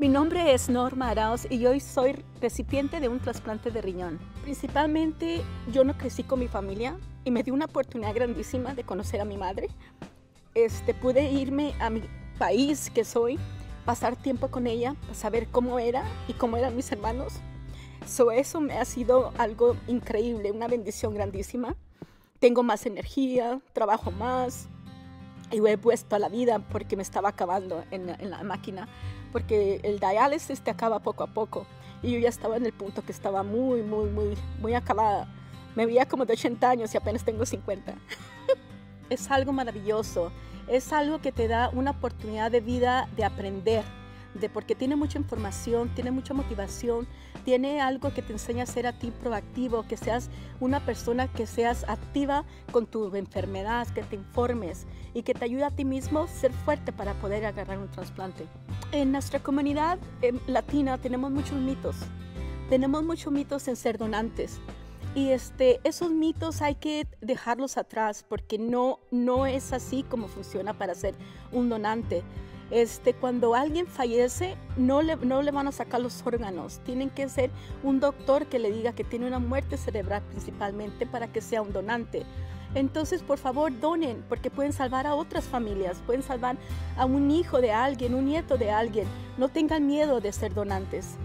Mi nombre es Norma Arauz y yo soy recipiente de un trasplante de riñón. Principalmente yo no crecí con mi familia y me dio una oportunidad grandísima de conocer a mi madre. Este, pude irme a mi país que soy, pasar tiempo con ella, saber cómo era y cómo eran mis hermanos. So, eso me ha sido algo increíble, una bendición grandísima. Tengo más energía, trabajo más, y he puesto a la vida porque me estaba acabando en, en, la máquina, porque el diálisis te acaba poco a poco y yo ya estaba en el punto que estaba muy, muy, muy, muy acabada. Me veía como de 80 años y apenas tengo 50. es algo maravilloso, es algo que te da una oportunidad de vida de aprender, de porque tiene mucha información, tiene mucha motivación, tiene algo que te enseña a ser a ti proactivo, que seas una persona que seas activa con tu enfermedad, que te informes y que te ayude a ti mismo ser fuerte para poder agarrar un trasplante. En nuestra comunidad eh, latina tenemos muchos mitos, tenemos muchos mitos en ser donantes. Y este, esos mitos hay que dejarlos atrás porque no, no es así como funciona para ser un donante. Este, cuando alguien fallece, no le, no le van a sacar los órganos. Tienen que ser un doctor que le diga que tiene una muerte cerebral principalmente para que sea un donante. Entonces, por favor, donen, porque pueden salvar a otras familias, pueden salvar a un hijo de alguien, un nieto de alguien. No tengan miedo de ser donantes.